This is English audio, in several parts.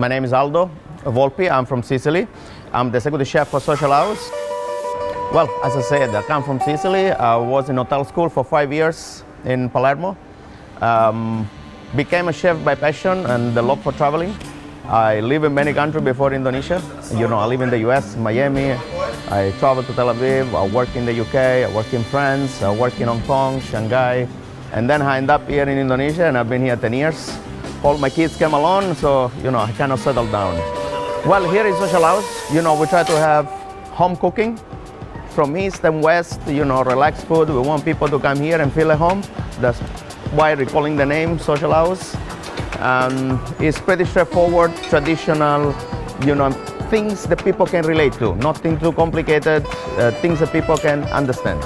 My name is Aldo Volpi. I'm from Sicily. I'm the executive chef for Social House. Well, as I said, I come from Sicily. I was in hotel school for five years in Palermo. Um, became a chef by passion and the love for traveling. I live in many countries before Indonesia. You know, I live in the US, Miami. I travel to Tel Aviv. I work in the UK. I work in France. I work in Hong Kong, Shanghai. And then I end up here in Indonesia and I've been here 10 years. All my kids came along, so, you know, I kind of settled down. Well, here in Social House, you know, we try to have home cooking from east and west, you know, relaxed food. We want people to come here and feel at home. That's why we're calling the name Social House. Um, it's pretty straightforward, traditional, you know, things that people can relate to. Nothing too complicated, uh, things that people can understand.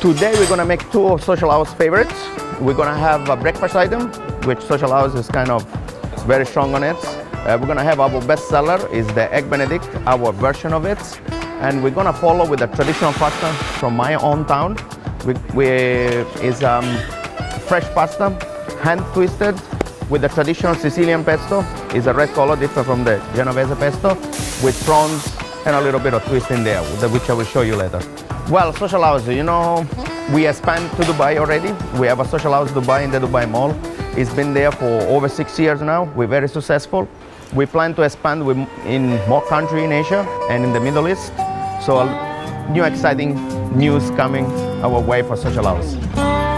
Today we're gonna make two of Social House favorites. We're gonna have a breakfast item, which Social House is kind of very strong on it. Uh, we're gonna have our best seller is the Egg Benedict, our version of it. And we're gonna follow with a traditional pasta from my own town. We, we is um, fresh pasta, hand twisted with the traditional Sicilian pesto. Is a red color different from the Genovese pesto with prawns and a little bit of twist in there, which I will show you later. Well, social house, you know, we expand to Dubai already. We have a social house Dubai in the Dubai Mall. It's been there for over six years now. We're very successful. We plan to expand in more countries in Asia and in the Middle East. So new exciting news coming our way for social house.